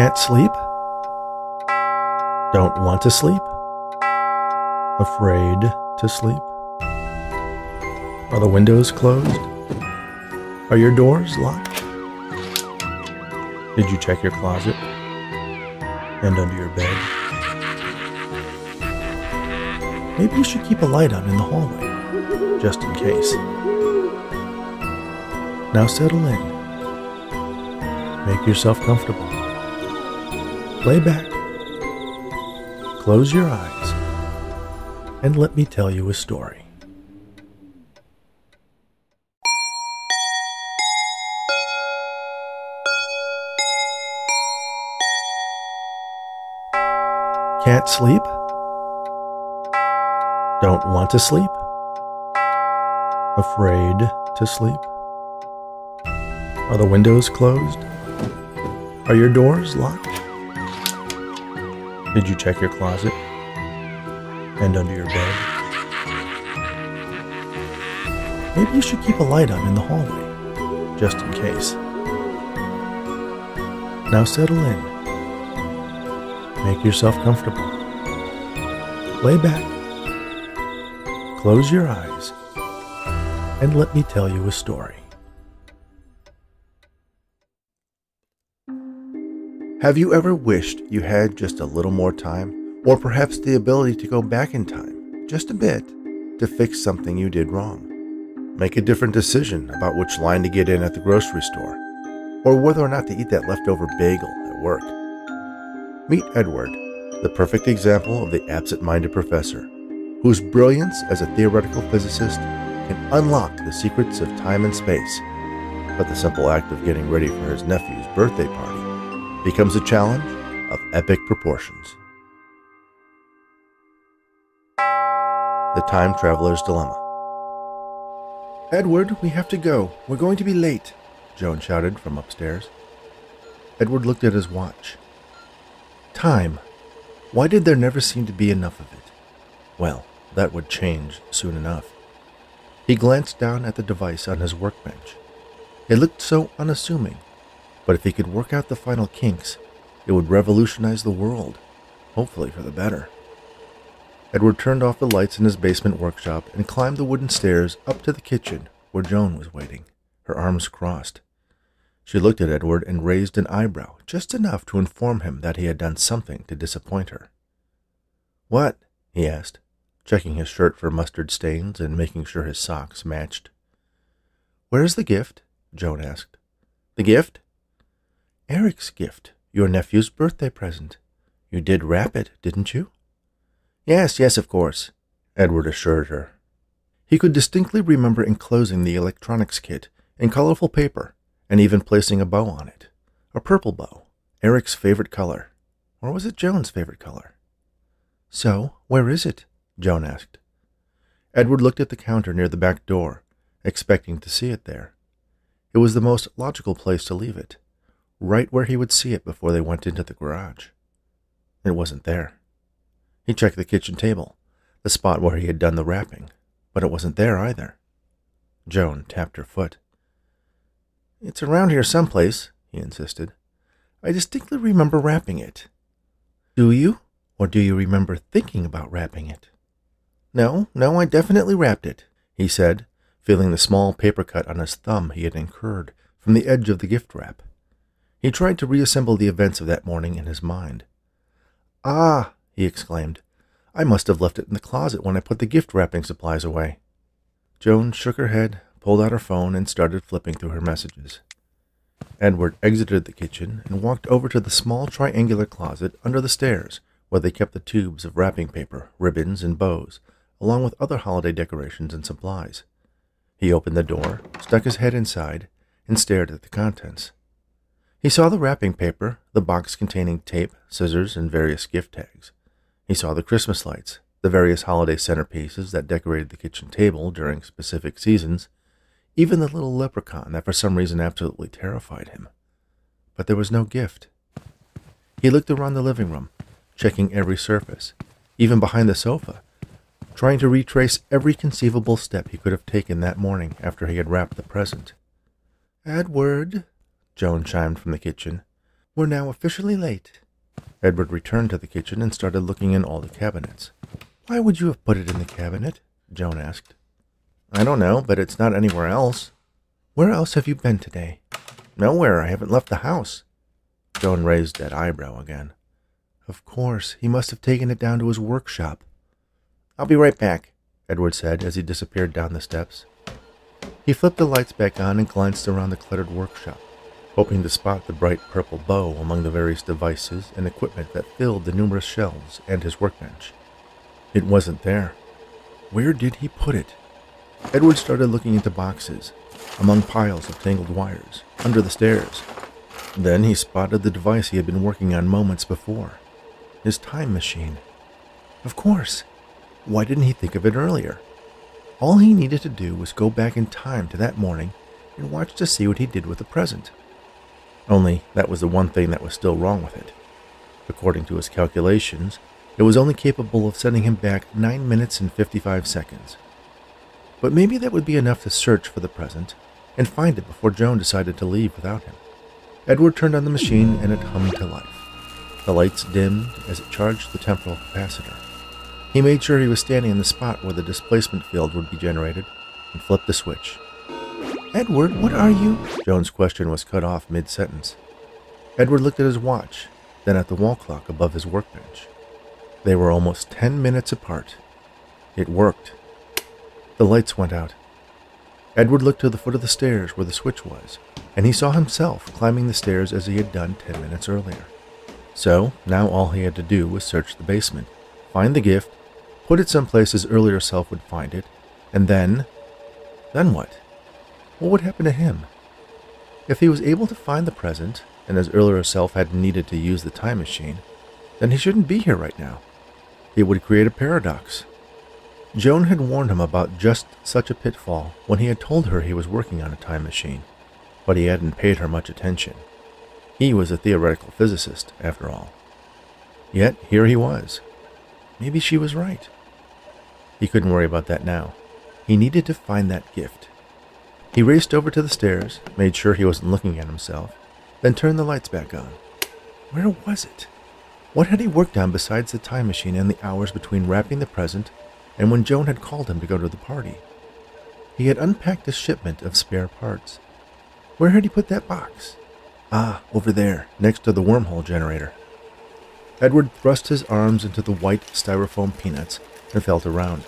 Can't sleep? Don't want to sleep? Afraid to sleep? Are the windows closed? Are your doors locked? Did you check your closet? And under your bed? Maybe you should keep a light on in the hallway, just in case. Now settle in. Make yourself comfortable. Lay back. Close your eyes. And let me tell you a story. Can't sleep? Don't want to sleep? Afraid to sleep? Are the windows closed? Are your doors locked? Did you check your closet? And under your bed? Maybe you should keep a light on in the hallway, just in case. Now settle in. Make yourself comfortable. Lay back. Close your eyes. And let me tell you a story. Have you ever wished you had just a little more time, or perhaps the ability to go back in time, just a bit, to fix something you did wrong? Make a different decision about which line to get in at the grocery store, or whether or not to eat that leftover bagel at work. Meet Edward, the perfect example of the absent minded professor, whose brilliance as a theoretical physicist can unlock the secrets of time and space. But the simple act of getting ready for his nephew's birthday party becomes a challenge of epic proportions. The Time Traveler's Dilemma. Edward, we have to go. We're going to be late, Joan shouted from upstairs. Edward looked at his watch. Time. Why did there never seem to be enough of it? Well, that would change soon enough. He glanced down at the device on his workbench. It looked so unassuming, but if he could work out the final kinks, it would revolutionize the world, hopefully for the better. Edward turned off the lights in his basement workshop and climbed the wooden stairs up to the kitchen where Joan was waiting, her arms crossed. She looked at Edward and raised an eyebrow, just enough to inform him that he had done something to disappoint her. What? he asked, checking his shirt for mustard stains and making sure his socks matched. Where is the gift? Joan asked. The gift? Eric's gift, your nephew's birthday present. You did wrap it, didn't you? Yes, yes, of course, Edward assured her. He could distinctly remember enclosing the electronics kit in colorful paper and even placing a bow on it. A purple bow, Eric's favorite color. Or was it Joan's favorite color? So, where is it? Joan asked. Edward looked at the counter near the back door, expecting to see it there. It was the most logical place to leave it, right where he would see it before they went into the garage. It wasn't there. He checked the kitchen table, the spot where he had done the wrapping, but it wasn't there either. Joan tapped her foot. It's around here someplace, he insisted. I distinctly remember wrapping it. Do you? Or do you remember thinking about wrapping it? No, no, I definitely wrapped it, he said, feeling the small paper cut on his thumb he had incurred from the edge of the gift wrap. He tried to reassemble the events of that morning in his mind. Ah, he exclaimed, I must have left it in the closet when I put the gift wrapping supplies away. Joan shook her head, pulled out her phone, and started flipping through her messages. Edward exited the kitchen and walked over to the small triangular closet under the stairs where they kept the tubes of wrapping paper, ribbons, and bows, along with other holiday decorations and supplies. He opened the door, stuck his head inside, and stared at the contents. He saw the wrapping paper, the box containing tape, scissors, and various gift tags. He saw the Christmas lights, the various holiday centerpieces that decorated the kitchen table during specific seasons, even the little leprechaun that for some reason absolutely terrified him. But there was no gift. He looked around the living room, checking every surface, even behind the sofa, trying to retrace every conceivable step he could have taken that morning after he had wrapped the present. Edward, Joan chimed from the kitchen. We're now officially late. Edward returned to the kitchen and started looking in all the cabinets. Why would you have put it in the cabinet? Joan asked. I don't know, but it's not anywhere else. Where else have you been today? Nowhere. I haven't left the house. Joan raised that eyebrow again. Of course, he must have taken it down to his workshop. I'll be right back, Edward said as he disappeared down the steps. He flipped the lights back on and glanced around the cluttered workshop, hoping to spot the bright purple bow among the various devices and equipment that filled the numerous shelves and his workbench. It wasn't there. Where did he put it? Edward started looking into boxes, among piles of tangled wires, under the stairs. Then he spotted the device he had been working on moments before his time machine. Of course. Why didn't he think of it earlier? All he needed to do was go back in time to that morning and watch to see what he did with the present. Only that was the one thing that was still wrong with it. According to his calculations, it was only capable of sending him back 9 minutes and 55 seconds. But maybe that would be enough to search for the present and find it before Joan decided to leave without him. Edward turned on the machine and it hummed to life. The lights dimmed as it charged the temporal capacitor. He made sure he was standing in the spot where the displacement field would be generated and flipped the switch. Edward, what are you? Joan's question was cut off mid sentence. Edward looked at his watch, then at the wall clock above his workbench. They were almost ten minutes apart. It worked. The lights went out. Edward looked to the foot of the stairs where the switch was, and he saw himself climbing the stairs as he had done ten minutes earlier. So, now all he had to do was search the basement, find the gift, put it someplace his earlier self would find it, and then. Then what? What would happen to him? If he was able to find the present, and his earlier self had needed to use the time machine, then he shouldn't be here right now. It would create a paradox. Joan had warned him about just such a pitfall when he had told her he was working on a time machine, but he hadn't paid her much attention. He was a theoretical physicist, after all. Yet here he was. Maybe she was right. He couldn't worry about that now. He needed to find that gift. He raced over to the stairs, made sure he wasn't looking at himself, then turned the lights back on. Where was it? What had he worked on besides the time machine and the hours between wrapping the present and when Joan had called him to go to the party? He had unpacked a shipment of spare parts. Where had he put that box? Ah, over there, next to the wormhole generator. Edward thrust his arms into the white styrofoam peanuts and felt around,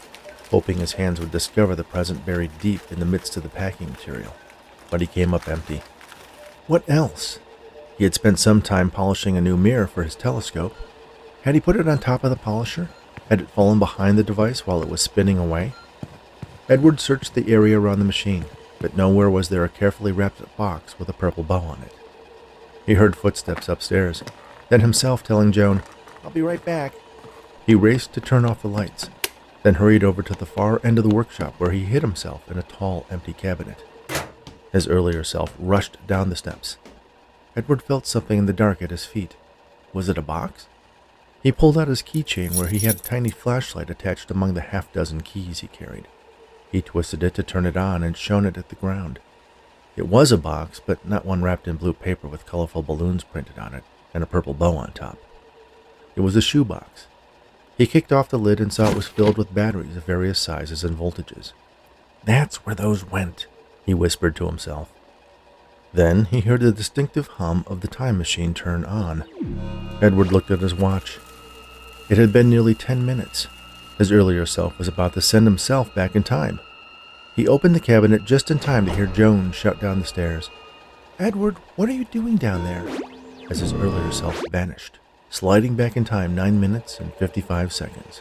hoping his hands would discover the present buried deep in the midst of the packing material. But he came up empty. What else? He had spent some time polishing a new mirror for his telescope. Had he put it on top of the polisher? Had it fallen behind the device while it was spinning away? Edward searched the area around the machine, but nowhere was there a carefully wrapped box with a purple bow on it. He heard footsteps upstairs, then himself telling Joan, I'll be right back. He raced to turn off the lights, then hurried over to the far end of the workshop where he hid himself in a tall, empty cabinet. His earlier self rushed down the steps. Edward felt something in the dark at his feet. Was it a box? He pulled out his keychain where he had a tiny flashlight attached among the half dozen keys he carried. He twisted it to turn it on and shone it at the ground. It was a box, but not one wrapped in blue paper with colorful balloons printed on it and a purple bow on top. It was a shoebox. He kicked off the lid and saw it was filled with batteries of various sizes and voltages. That's where those went, he whispered to himself. Then he heard the distinctive hum of the time machine turn on. Edward looked at his watch. It had been nearly ten minutes. His earlier self was about to send himself back in time. He opened the cabinet just in time to hear Joan shout down the stairs. Edward, what are you doing down there? As his earlier self vanished, sliding back in time nine minutes and 55 seconds.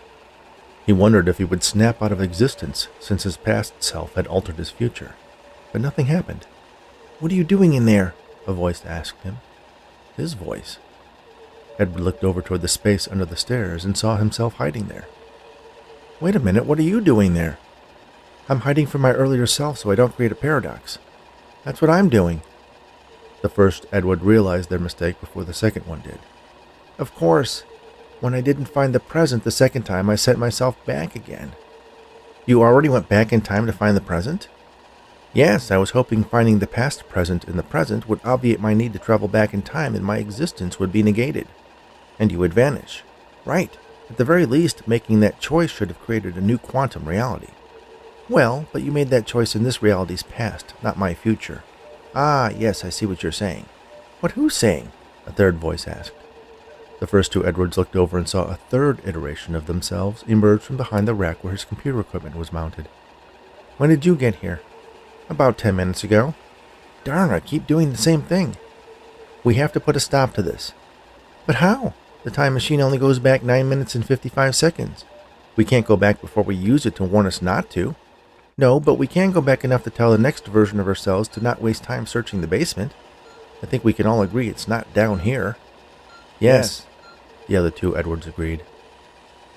He wondered if he would snap out of existence since his past self had altered his future. But nothing happened. What are you doing in there? A voice asked him. His voice. Edward looked over toward the space under the stairs and saw himself hiding there. Wait a minute, what are you doing there? I'm hiding from my earlier self so I don't create a paradox. That's what I'm doing. The first Edward realized their mistake before the second one did. Of course, when I didn't find the present the second time, I sent myself back again. You already went back in time to find the present? Yes, I was hoping finding the past present in the present would obviate my need to travel back in time and my existence would be negated. And you would vanish. Right. At the very least, making that choice should have created a new quantum reality. Well, but you made that choice in this reality's past, not my future. Ah, yes, I see what you're saying. What who's saying? A third voice asked. The first two Edwards looked over and saw a third iteration of themselves emerge from behind the rack where his computer equipment was mounted. When did you get here? About ten minutes ago. Darn, I keep doing the same thing. We have to put a stop to this. But how? The time machine only goes back 9 minutes and 55 seconds. We can't go back before we use it to warn us not to. No, but we can go back enough to tell the next version of ourselves to not waste time searching the basement. I think we can all agree it's not down here. Yes, the other two Edwards agreed.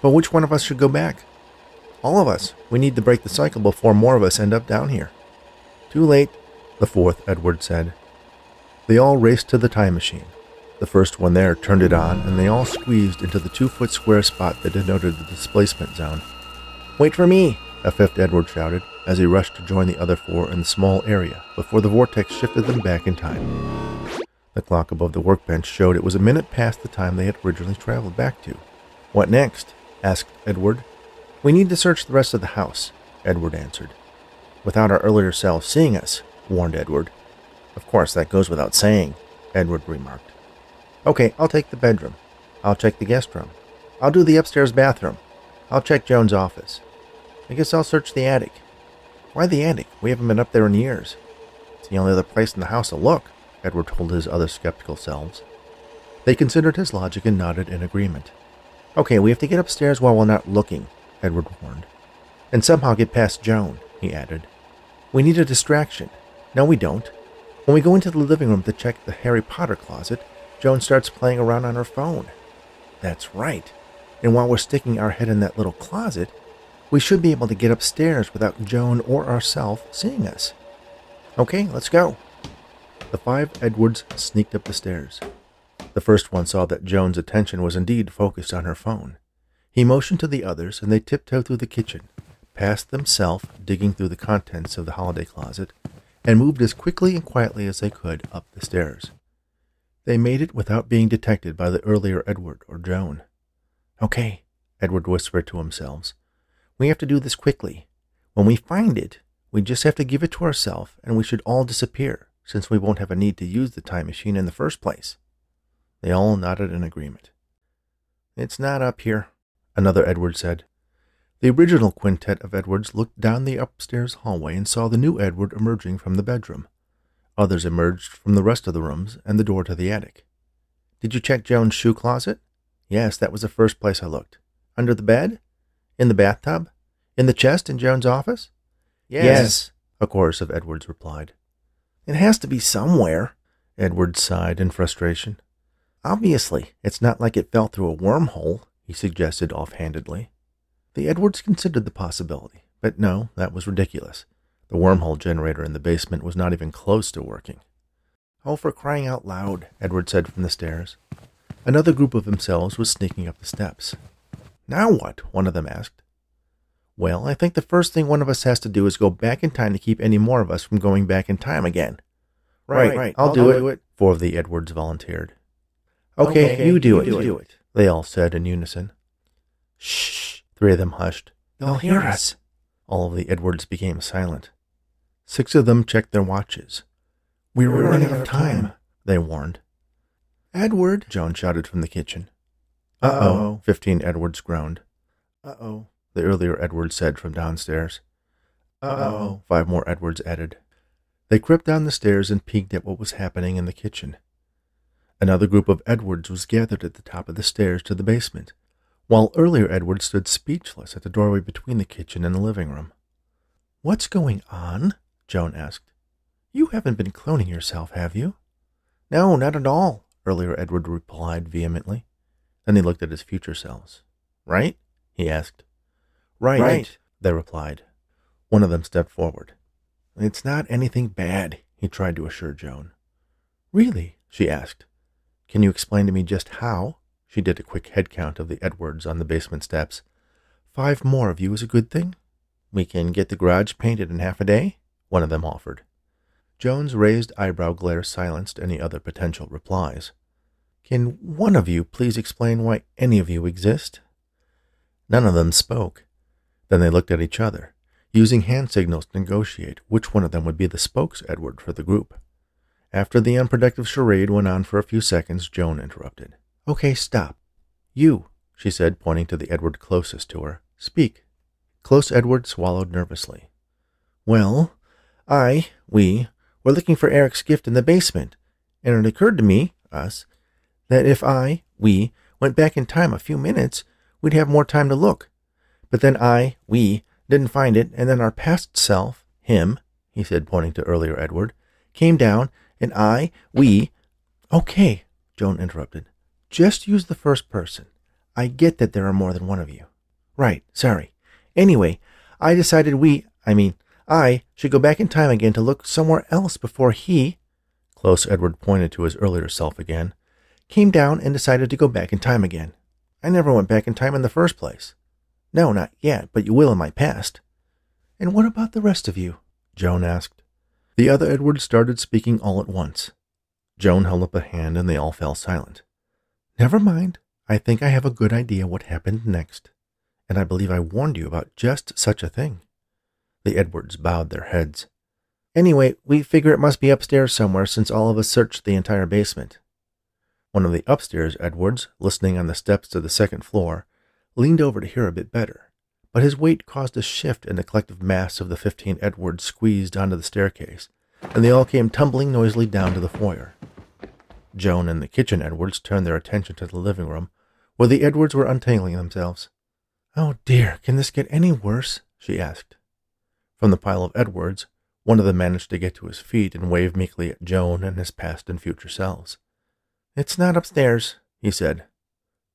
But which one of us should go back? All of us. We need to break the cycle before more of us end up down here. Too late, the fourth Edward said. They all raced to the time machine. The first one there turned it on, and they all squeezed into the two foot square spot that denoted the displacement zone. Wait for me, a fifth Edward shouted as he rushed to join the other four in the small area before the vortex shifted them back in time. The clock above the workbench showed it was a minute past the time they had originally traveled back to. What next? asked Edward. We need to search the rest of the house, Edward answered. Without our earlier selves seeing us, warned Edward. Of course, that goes without saying, Edward remarked. Okay, I'll take the bedroom. I'll check the guest room. I'll do the upstairs bathroom. I'll check Joan's office. I guess I'll search the attic. Why the attic? We haven't been up there in years. It's the only other place in the house to look, Edward told his other skeptical selves. They considered his logic and nodded in agreement. Okay, we have to get upstairs while we're not looking, Edward warned. And somehow get past Joan, he added. We need a distraction. No, we don't. When we go into the living room to check the Harry Potter closet, Joan starts playing around on her phone. That's right. And while we're sticking our head in that little closet, we should be able to get upstairs without Joan or ourselves seeing us. Okay, let's go. The five Edwards sneaked up the stairs. The first one saw that Joan's attention was indeed focused on her phone. He motioned to the others, and they tiptoed through the kitchen, past themselves, digging through the contents of the holiday closet, and moved as quickly and quietly as they could up the stairs. They made it without being detected by the earlier Edward or Joan. Okay, Edward whispered to himself. We have to do this quickly. When we find it, we just have to give it to ourselves and we should all disappear, since we won't have a need to use the time machine in the first place. They all nodded in agreement. It's not up here, another Edward said. The original quintet of Edwards looked down the upstairs hallway and saw the new Edward emerging from the bedroom. Others emerged from the rest of the rooms and the door to the attic. Did you check Joan's shoe closet? Yes, that was the first place I looked. Under the bed? In the bathtub? In the chest in Joan's office? Yes, yes, a chorus of Edwards replied. It has to be somewhere, Edwards sighed in frustration. Obviously, it's not like it fell through a wormhole, he suggested offhandedly. The Edwards considered the possibility, but no, that was ridiculous. The wormhole generator in the basement was not even close to working. Oh, for crying out loud, Edward said from the stairs. Another group of themselves was sneaking up the steps. Now what? one of them asked. Well, I think the first thing one of us has to do is go back in time to keep any more of us from going back in time again. Right, right, right. I'll, I'll, do, it. do, it. Four of the Edwards volunteered. Okay, okay you, do, it. do it. it. They all said in unison. Shh, three of them hushed. They'll hear us. All of the Edwards became silent. Six of them checked their watches. We're, We're running out of time, they warned. Edward, Joan shouted from the kitchen. Uh-oh, 15 Edwards groaned. Uh-oh, the earlier Edwards said from downstairs. Uh-oh, five more Edwards added. They crept down the stairs and peeked at what was happening in the kitchen. Another group of Edwards was gathered at the top of the stairs to the basement, while earlier Edwards stood speechless at the doorway between the kitchen and the living room. What's going on? Joan asked. You haven't been cloning yourself, have you? No, not at all, earlier Edward replied vehemently. Then he looked at his future selves. Right? he asked. Right, right, they replied. One of them stepped forward. It's not anything bad, he tried to assure Joan. Really? she asked. Can you explain to me just how? She did a quick head count of the Edwards on the basement steps. Five more of you is a good thing? We can get the garage painted in half a day? one of them offered. Joan's raised eyebrow glare silenced any other potential replies. Can one of you please explain why any of you exist? None of them spoke. Then they looked at each other, using hand signals to negotiate which one of them would be the spokes Edward for the group. After the unproductive charade went on for a few seconds, Joan interrupted. Okay, stop. You, she said, pointing to the Edward closest to her. Speak. Close Edward swallowed nervously. Well, I, we, were looking for Eric's gift in the basement, and it occurred to me, us, that if I, we, went back in time a few minutes, we'd have more time to look. But then I, we, didn't find it, and then our past self, him, he said, pointing to earlier Edward, came down, and I, we. Okay, Joan interrupted. Just use the first person. I get that there are more than one of you. Right, sorry. Anyway, I decided we, I mean, I, should go back in time again to look somewhere else before he, close Edward pointed to his earlier self again, came down and decided to go back in time again. I never went back in time in the first place. No, not yet, but you will in my past. And what about the rest of you? Joan asked. The other Edward started speaking all at once. Joan held up a hand and they all fell silent. Never mind. I think I have a good idea what happened next, and I believe I warned you about just such a thing. The Edwards bowed their heads. Anyway, we figure it must be upstairs somewhere since all of us searched the entire basement. One of the upstairs Edwards, listening on the steps to the second floor, leaned over to hear a bit better, but his weight caused a shift in the collective mass of the fifteen Edwards squeezed onto the staircase, and they all came tumbling noisily down to the foyer. Joan and the kitchen Edwards turned their attention to the living room, where the Edwards were untangling themselves. Oh dear, can this get any worse? she asked. From the pile of Edwards, one of them managed to get to his feet and wave meekly at Joan and his past and future selves. It's not upstairs, he said.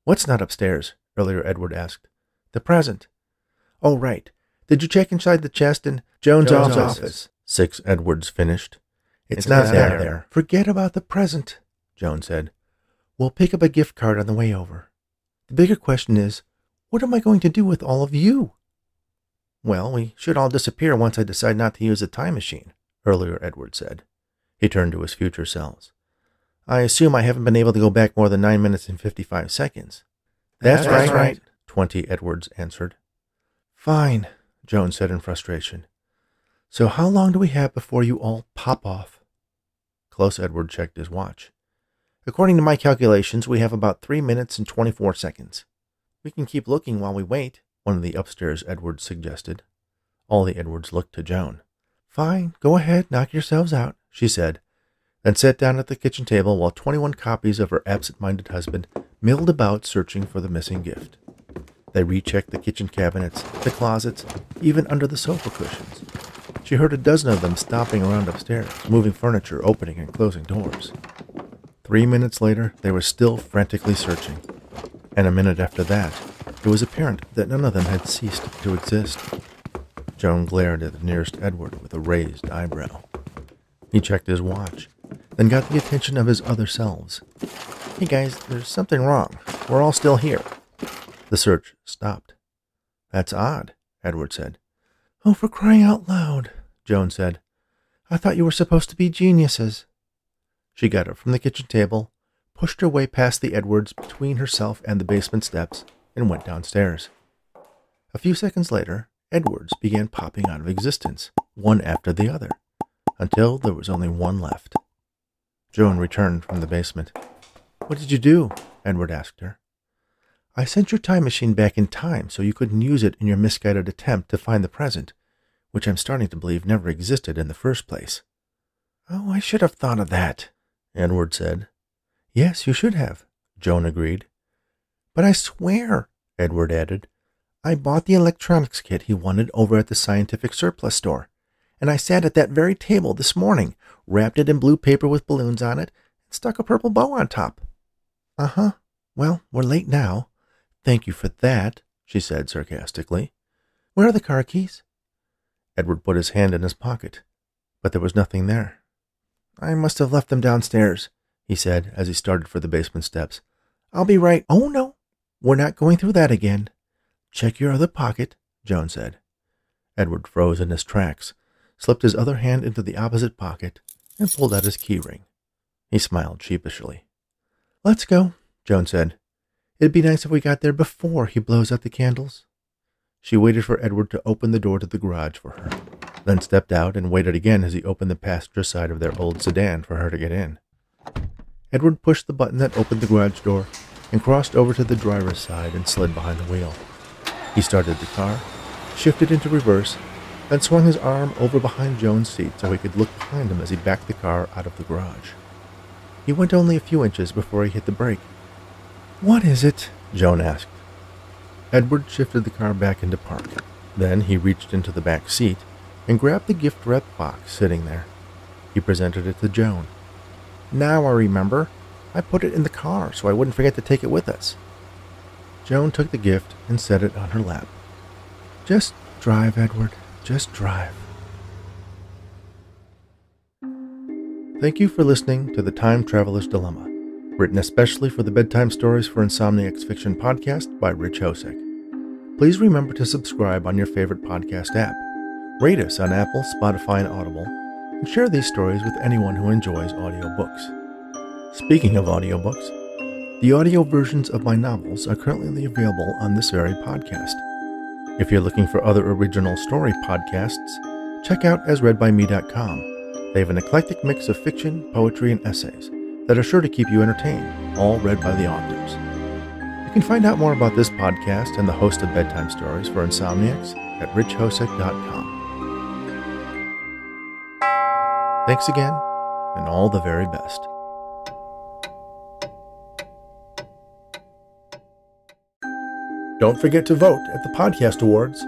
What's not upstairs? Earlier Edward asked. The present. Oh, right. Did you check inside the chest in Jones', Joan's office? office? Six Edwards finished. It's, it's not, not there. there. Forget about the present, Joan said. We'll pick up a gift card on the way over. The bigger question is, what am I going to do with all of you? Well, we should all disappear once I decide not to use the time machine, earlier Edward said. He turned to his future selves. I assume I haven't been able to go back more than nine minutes and fifty-five seconds. That's, That's right, right, Twenty Edwards answered. Fine, Joan said in frustration. So how long do we have before you all pop off? Close Edward checked his watch. According to my calculations, we have about three minutes and twenty-four seconds. We can keep looking while we wait, one of the upstairs Edwards suggested. All the Edwards looked to Joan. Fine, go ahead, knock yourselves out, she said, then sat down at the kitchen table while twenty one copies of her absent minded husband milled about searching for the missing gift. They rechecked the kitchen cabinets, the closets, even under the sofa cushions. She heard a dozen of them stomping around upstairs, moving furniture, opening and closing doors. Three minutes later, they were still frantically searching. And a minute after that, it was apparent that none of them had ceased to exist. Joan glared at the nearest Edward with a raised eyebrow. He checked his watch, then got the attention of his other selves. Hey guys, there's something wrong. We're all still here. The search stopped. That's odd, Edward said. Oh, for crying out loud, Joan said. I thought you were supposed to be geniuses. She got up from the kitchen table, pushed her way past the Edwards between herself and the basement steps, and went downstairs. A few seconds later, Edwards began popping out of existence, one after the other, until there was only one left. Joan returned from the basement. What did you do? Edward asked her. I sent your time machine back in time so you couldn't use it in your misguided attempt to find the present, which I'm starting to believe never existed in the first place. Oh, I should have thought of that, Edward said. Yes, you should have, Joan agreed. But I swear, Edward added, I bought the electronics kit he wanted over at the scientific surplus store, and I sat at that very table this morning, wrapped it in blue paper with balloons on it, and stuck a purple bow on top. Uh huh. Well, we're late now. Thank you for that, she said sarcastically. Where are the car keys? Edward put his hand in his pocket, but there was nothing there. I must have left them downstairs, he said as he started for the basement steps. I'll be right. Oh, no, we're not going through that again. Check your other pocket, Joan said. Edward froze in his tracks, slipped his other hand into the opposite pocket, and pulled out his key ring. He smiled sheepishly. Let's go, Joan said. It'd be nice if we got there before he blows out the candles. She waited for Edward to open the door to the garage for her, then stepped out and waited again as he opened the passenger side of their old sedan for her to get in. Edward pushed the button that opened the garage door and crossed over to the driver's side and slid behind the wheel. He started the car, shifted into reverse, then swung his arm over behind Joan's seat so he could look behind him as he backed the car out of the garage. He went only a few inches before he hit the brake. What is it? Joan asked. Edward shifted the car back into park. Then he reached into the back seat and grabbed the gift wrap box sitting there. He presented it to Joan. Now I remember. I put it in the car so I wouldn't forget to take it with us. Joan took the gift and set it on her lap. Just drive, Edward. Just drive. Thank you for listening to The Time Traveler's Dilemma, written especially for the Bedtime Stories for Insomniacs Fiction podcast by Rich Hosek. Please remember to subscribe on your favorite podcast app, rate us on Apple, Spotify, and Audible, and share these stories with anyone who enjoys audiobooks. Speaking of audiobooks, the audio versions of my novels are currently available on this very podcast. If you're looking for other original story podcasts, check out asreadbyme.com they have an eclectic mix of fiction, poetry, and essays that are sure to keep you entertained, all read by the authors. You can find out more about this podcast and the host of bedtime stories for insomniacs at richhosek.com. Thanks again, and all the very best. Don't forget to vote at the Podcast Awards.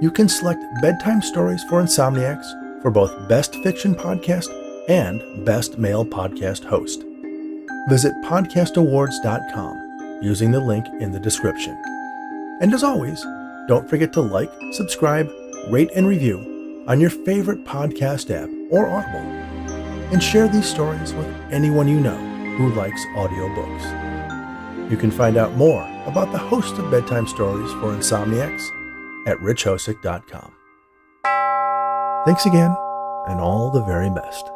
You can select Bedtime Stories for Insomniacs for both Best Fiction Podcast and Best Male Podcast Host. Visit podcastawards.com using the link in the description. And as always, don't forget to like, subscribe, rate, and review on your favorite podcast app or Audible. And share these stories with anyone you know who likes audiobooks. You can find out more about the host of bedtime stories for insomniacs at richhosek.com. Thanks again, and all the very best.